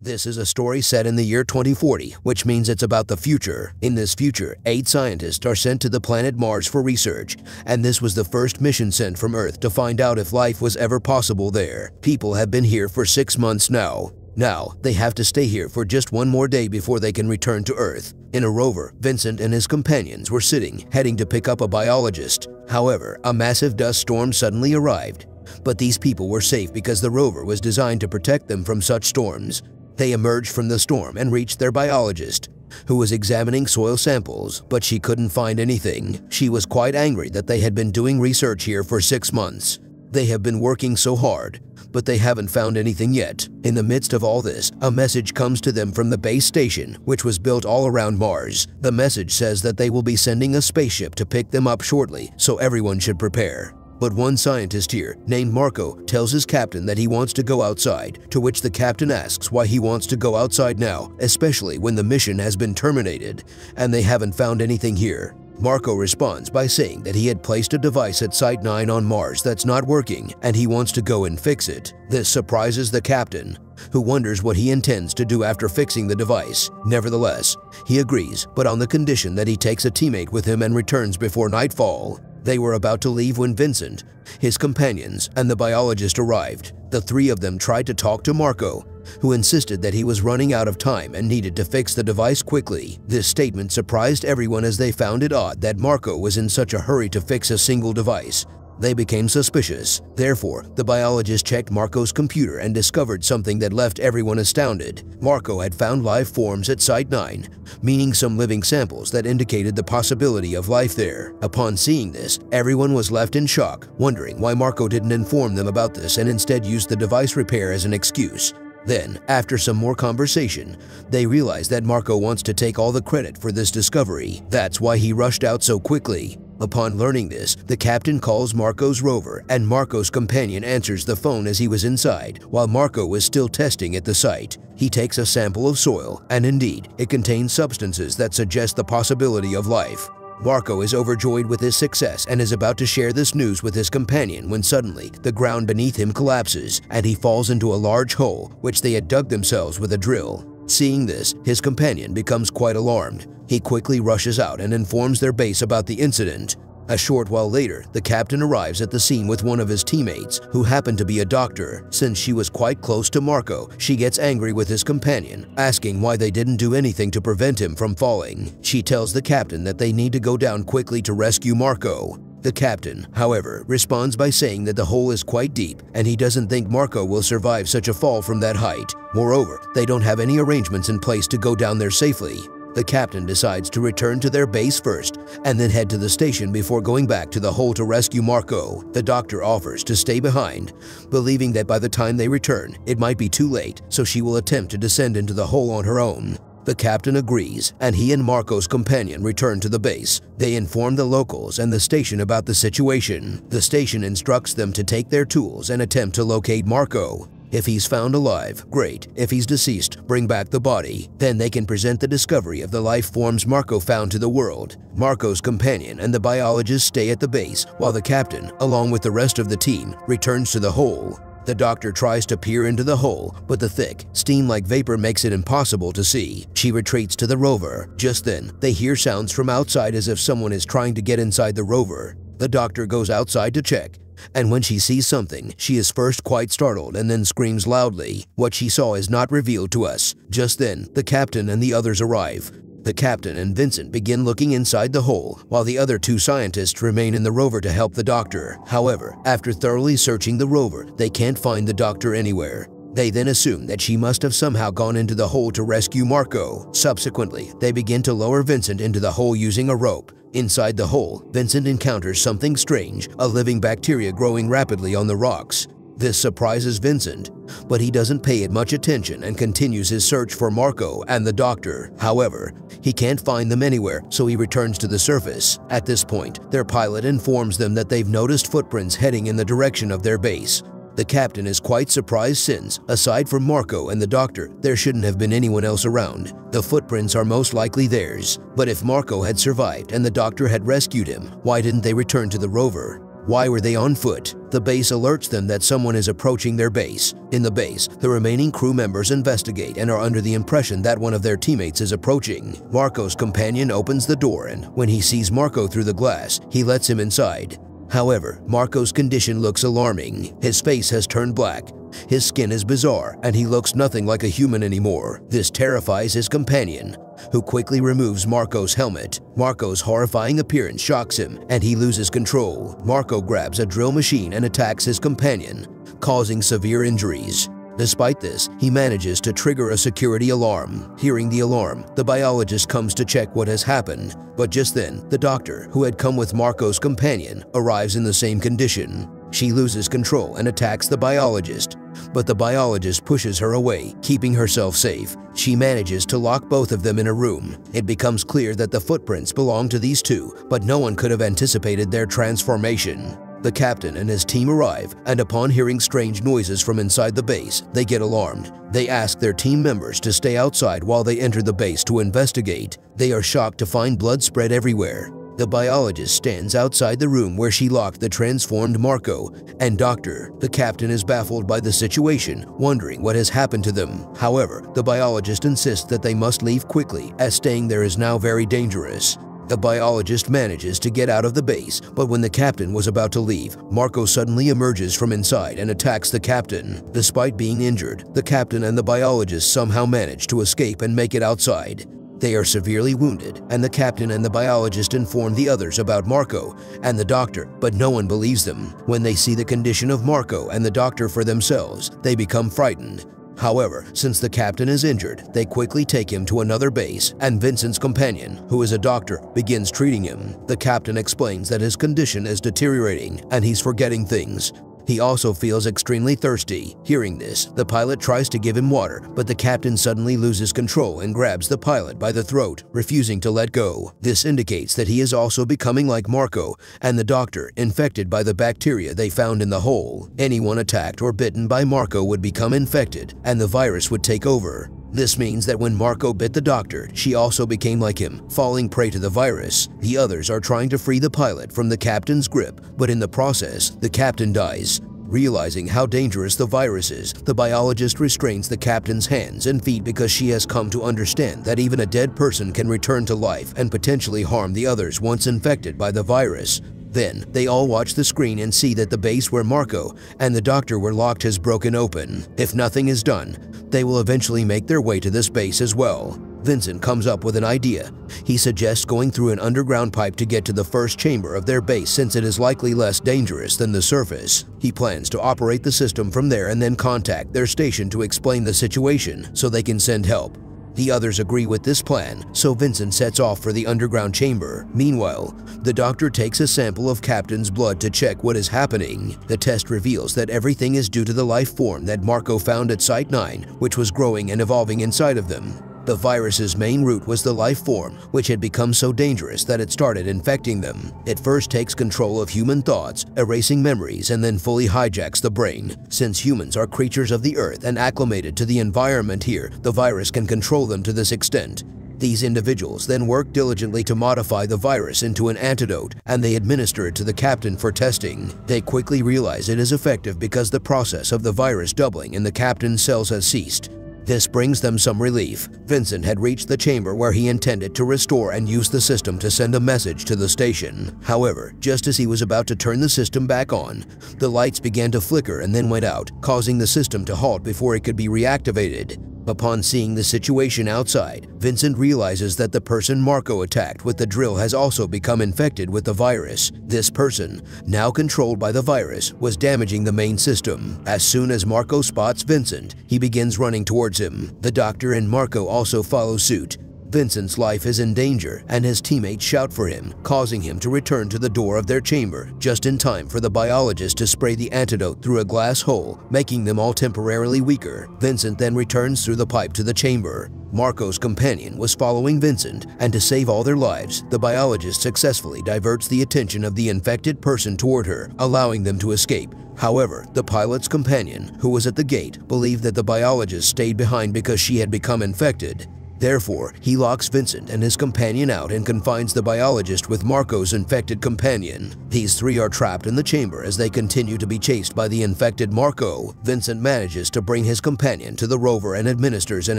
This is a story set in the year 2040, which means it's about the future. In this future, eight scientists are sent to the planet Mars for research, and this was the first mission sent from Earth to find out if life was ever possible there. People have been here for six months now. Now, they have to stay here for just one more day before they can return to Earth. In a rover, Vincent and his companions were sitting, heading to pick up a biologist. However, a massive dust storm suddenly arrived. But these people were safe because the rover was designed to protect them from such storms. They emerged from the storm and reached their biologist, who was examining soil samples, but she couldn't find anything. She was quite angry that they had been doing research here for six months. They have been working so hard, but they haven't found anything yet. In the midst of all this, a message comes to them from the base station, which was built all around Mars. The message says that they will be sending a spaceship to pick them up shortly, so everyone should prepare. But one scientist here, named Marko, tells his captain that he wants to go outside, to which the captain asks why he wants to go outside now, especially when the mission has been terminated and they haven't found anything here. Marko responds by saying that he had placed a device at Site 9 on Mars that's not working and he wants to go and fix it. This surprises the captain, who wonders what he intends to do after fixing the device. Nevertheless, he agrees, but on the condition that he takes a teammate with him and returns before nightfall. They were about to leave when Vincent, his companions, and the biologist arrived. The three of them tried to talk to Marko, who insisted that he was running out of time and needed to fix the device quickly. This statement surprised everyone as they found it odd that Marko was in such a hurry to fix a single device. They became suspicious. Therefore, the biologist checked Marko's computer and discovered something that left everyone astounded. Marko had found life forms at Site 9, meaning some living samples that indicated the possibility of life there. Upon seeing this, everyone was left in shock, wondering why Marko didn't inform them about this and instead used the device repair as an excuse. Then, after some more conversation, they realized that Marko wants to take all the credit for this discovery. That's why he rushed out so quickly. Upon learning this, the captain calls Marko's rover and Marko's companion answers the phone as he was inside while Marko was still testing at the site. He takes a sample of soil and indeed, it contains substances that suggest the possibility of life. Marko is overjoyed with his success and is about to share this news with his companion when suddenly the ground beneath him collapses and he falls into a large hole which they had dug themselves with a drill. Seeing this, his companion becomes quite alarmed. He quickly rushes out and informs their base about the incident. A short while later, the captain arrives at the scene with one of his teammates, who happened to be a doctor. Since she was quite close to Marko, she gets angry with his companion, asking why they didn't do anything to prevent him from falling. She tells the captain that they need to go down quickly to rescue Marko. The captain, however, responds by saying that the hole is quite deep and he doesn't think Marko will survive such a fall from that height. Moreover, they don't have any arrangements in place to go down there safely. The captain decides to return to their base first and then head to the station before going back to the hole to rescue Marko. The doctor offers to stay behind, believing that by the time they return, it might be too late, so she will attempt to descend into the hole on her own. The captain agrees, and he and Marko's companion return to the base. They inform the locals and the station about the situation. The station instructs them to take their tools and attempt to locate Marko. If he's found alive, great. If he's deceased, bring back the body. Then they can present the discovery of the life forms Marko found to the world. Marco's companion and the biologist stay at the base, while the captain, along with the rest of the team, returns to the hole. The doctor tries to peer into the hole, but the thick, steam-like vapor makes it impossible to see. She retreats to the rover. Just then, they hear sounds from outside as if someone is trying to get inside the rover. The doctor goes outside to check, and when she sees something, she is first quite startled and then screams loudly. What she saw is not revealed to us. Just then, the captain and the others arrive. The captain and Vincent begin looking inside the hole, while the other two scientists remain in the rover to help the doctor. However, after thoroughly searching the rover, they can't find the doctor anywhere. They then assume that she must have somehow gone into the hole to rescue Marko. Subsequently, they begin to lower Vincent into the hole using a rope. Inside the hole, Vincent encounters something strange, a living bacteria growing rapidly on the rocks. This surprises Vincent, but he doesn't pay it much attention and continues his search for Marko and the doctor. However, he can't find them anywhere, so he returns to the surface. At this point, their pilot informs them that they've noticed footprints heading in the direction of their base. The captain is quite surprised since, aside from Marko and the doctor, there shouldn't have been anyone else around. The footprints are most likely theirs. But if Marko had survived and the doctor had rescued him, why didn't they return to the rover? Why were they on foot? The base alerts them that someone is approaching their base. In the base, the remaining crew members investigate and are under the impression that one of their teammates is approaching. Marko's companion opens the door and, when he sees Marko through the glass, he lets him inside. However, Marko's condition looks alarming. His face has turned black. His skin is bizarre, and he looks nothing like a human anymore. This terrifies his companion, who quickly removes Marko's helmet. Marko's horrifying appearance shocks him, and he loses control. Marko grabs a drill machine and attacks his companion, causing severe injuries. Despite this, he manages to trigger a security alarm. Hearing the alarm, the biologist comes to check what has happened. But just then, the doctor, who had come with Marko's companion, arrives in the same condition. She loses control and attacks the biologist, but the biologist pushes her away, keeping herself safe. She manages to lock both of them in a room. It becomes clear that the footprints belong to these two, but no one could have anticipated their transformation. The captain and his team arrive, and upon hearing strange noises from inside the base, they get alarmed. They ask their team members to stay outside while they enter the base to investigate. They are shocked to find blood spread everywhere. The biologist stands outside the room where she locked the transformed Marko, and Doctor, the captain is baffled by the situation, wondering what has happened to them. However, the biologist insists that they must leave quickly, as staying there is now very dangerous. The biologist manages to get out of the base, but when the captain was about to leave, Marko suddenly emerges from inside and attacks the captain. Despite being injured, the captain and the biologist somehow manage to escape and make it outside. They are severely wounded, and the captain and the biologist inform the others about Marko and the doctor, but no one believes them. When they see the condition of Marko and the doctor for themselves, they become frightened. However, since the captain is injured, they quickly take him to another base, and Vincent's companion, who is a doctor, begins treating him. The captain explains that his condition is deteriorating and he's forgetting things. He also feels extremely thirsty. Hearing this, the pilot tries to give him water, but the captain suddenly loses control and grabs the pilot by the throat, refusing to let go. This indicates that he is also becoming like Marko and the doctor, infected by the bacteria they found in the hole. Anyone attacked or bitten by Marko would become infected, and the virus would take over. This means that when Marko bit the doctor, she also became like him, falling prey to the virus. The others are trying to free the pilot from the captain's grip, but in the process, the captain dies. Realizing how dangerous the virus is, the biologist restrains the captain's hands and feet because she has come to understand that even a dead person can return to life and potentially harm the others once infected by the virus. Then, they all watch the screen and see that the base where Marko and the doctor were locked has broken open. If nothing is done, they will eventually make their way to this base as well. Vincent comes up with an idea. He suggests going through an underground pipe to get to the first chamber of their base since it is likely less dangerous than the surface. He plans to operate the system from there and then contact their station to explain the situation so they can send help. The others agree with this plan, so Vincent sets off for the underground chamber. Meanwhile, the doctor takes a sample of Captain's blood to check what is happening. The test reveals that everything is due to the life form that Marko found at Site 9, which was growing and evolving inside of them. The virus's main root was the life form, which had become so dangerous that it started infecting them. It first takes control of human thoughts, erasing memories, and then fully hijacks the brain. Since humans are creatures of the earth and acclimated to the environment here, the virus can control them to this extent. These individuals then work diligently to modify the virus into an antidote and they administer it to the captain for testing. They quickly realize it is effective because the process of the virus doubling in the captain's cells has ceased. This brings them some relief. Vincent had reached the chamber where he intended to restore and use the system to send a message to the station. However, just as he was about to turn the system back on, the lights began to flicker and then went out, causing the system to halt before it could be reactivated. Upon seeing the situation outside, Vincent realizes that the person Marko attacked with the drill has also become infected with the virus. This person, now controlled by the virus, was damaging the main system. As soon as Marko spots Vincent, he begins running towards him. The doctor and Marko also follow suit. Vincent's life is in danger and his teammates shout for him, causing him to return to the door of their chamber just in time for the biologist to spray the antidote through a glass hole, making them all temporarily weaker. Vincent then returns through the pipe to the chamber. Marko's companion was following Vincent, and to save all their lives, the biologist successfully diverts the attention of the infected person toward her, allowing them to escape. However, the pilot's companion, who was at the gate, believed that the biologist stayed behind because she had become infected. Therefore, he locks Vincent and his companion out and confines the biologist with Marko's infected companion. These three are trapped in the chamber as they continue to be chased by the infected Marko. Vincent manages to bring his companion to the rover and administers an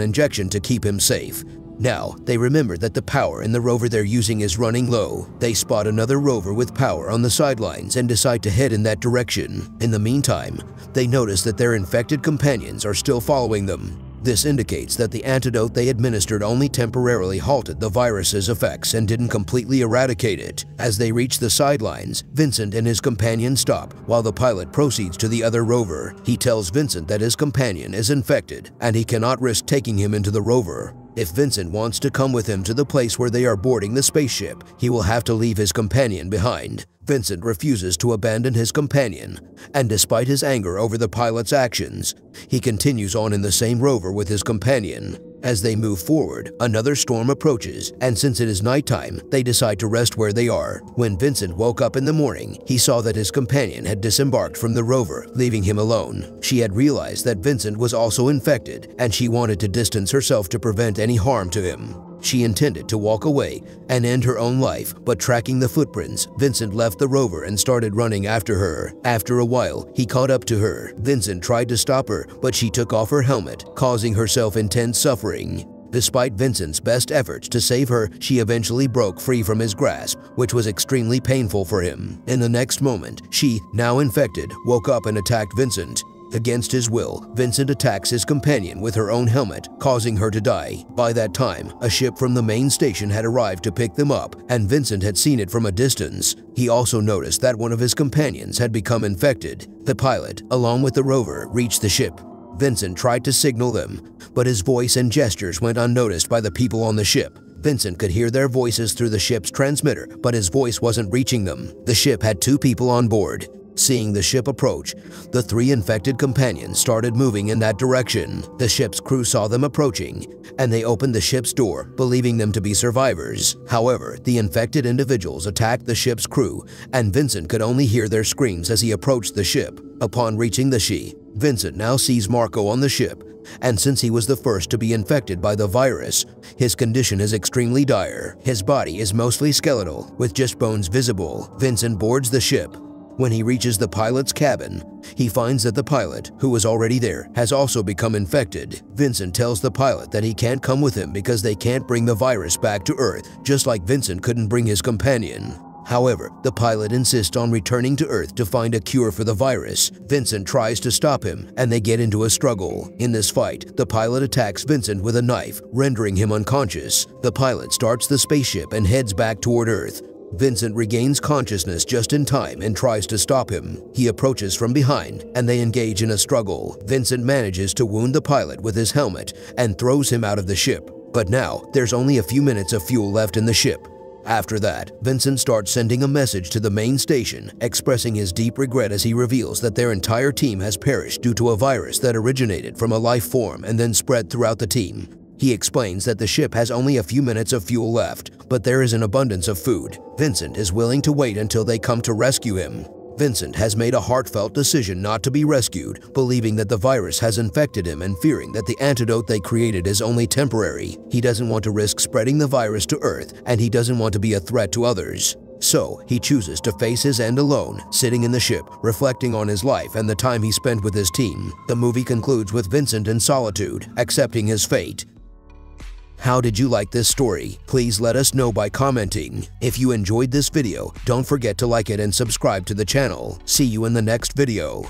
injection to keep him safe. Now, they remember that the power in the rover they're using is running low. They spot another rover with power on the sidelines and decide to head in that direction. In the meantime, they notice that their infected companions are still following them. This indicates that the antidote they administered only temporarily halted the virus's effects and didn't completely eradicate it. As they reach the sidelines, Vincent and his companion stop while the pilot proceeds to the other rover. He tells Vincent that his companion is infected and he cannot risk taking him into the rover. If Vincent wants to come with him to the place where they are boarding the spaceship, he will have to leave his companion behind. Vincent refuses to abandon his companion, and despite his anger over the pilot's actions, he continues on in the same rover with his companion. As they move forward, another storm approaches, and since it is nighttime, they decide to rest where they are. When Vincent woke up in the morning, he saw that his companion had disembarked from the rover, leaving him alone. She had realized that Vincent was also infected, and she wanted to distance herself to prevent any harm to him. She intended to walk away and end her own life, but tracking the footprints, Vincent left the rover and started running after her. After a while, he caught up to her. Vincent tried to stop her, but she took off her helmet, causing herself intense suffering. Despite Vincent's best efforts to save her, she eventually broke free from his grasp, which was extremely painful for him. In the next moment, she, now infected, woke up and attacked Vincent. Against his will, Vincent attacks his companion with her own helmet, causing her to die. By that time, a ship from the main station had arrived to pick them up, and Vincent had seen it from a distance. He also noticed that one of his companions had become infected. The pilot, along with the rover, reached the ship. Vincent tried to signal them, but his voice and gestures went unnoticed by the people on the ship. Vincent could hear their voices through the ship's transmitter, but his voice wasn't reaching them. The ship had two people on board, Seeing the ship approach, the three infected companions started moving in that direction. The ship's crew saw them approaching, and they opened the ship's door, believing them to be survivors. However, the infected individuals attacked the ship's crew, and Vincent could only hear their screams as he approached the ship. Upon reaching the she, Vincent now sees Marko on the ship, and since he was the first to be infected by the virus, his condition is extremely dire. His body is mostly skeletal, with just bones visible. Vincent boards the ship, when he reaches the pilot's cabin, he finds that the pilot, who was already there, has also become infected. Vincent tells the pilot that he can't come with him because they can't bring the virus back to Earth, just like Vincent couldn't bring his companion. However, the pilot insists on returning to Earth to find a cure for the virus. Vincent tries to stop him, and they get into a struggle. In this fight, the pilot attacks Vincent with a knife, rendering him unconscious. The pilot starts the spaceship and heads back toward Earth. Vincent regains consciousness just in time and tries to stop him. He approaches from behind, and they engage in a struggle. Vincent manages to wound the pilot with his helmet and throws him out of the ship. But now, there's only a few minutes of fuel left in the ship. After that, Vincent starts sending a message to the main station, expressing his deep regret as he reveals that their entire team has perished due to a virus that originated from a life form and then spread throughout the team. He explains that the ship has only a few minutes of fuel left, but there is an abundance of food. Vincent is willing to wait until they come to rescue him. Vincent has made a heartfelt decision not to be rescued, believing that the virus has infected him and fearing that the antidote they created is only temporary. He doesn't want to risk spreading the virus to Earth, and he doesn't want to be a threat to others. So, he chooses to face his end alone, sitting in the ship, reflecting on his life and the time he spent with his team. The movie concludes with Vincent in solitude, accepting his fate. How did you like this story? Please let us know by commenting. If you enjoyed this video, don't forget to like it and subscribe to the channel. See you in the next video.